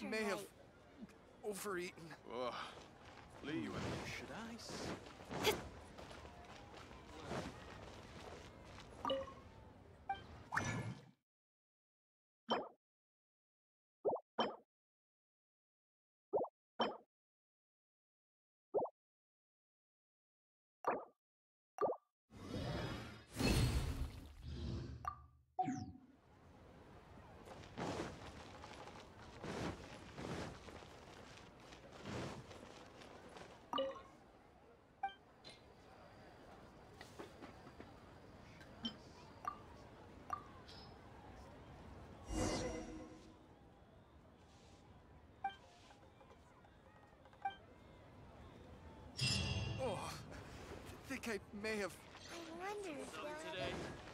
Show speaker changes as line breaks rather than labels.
during
think I
lantern
may have overeaten.
Ugh. Lee, hmm. should I
think I may have.
I wonder if they'll have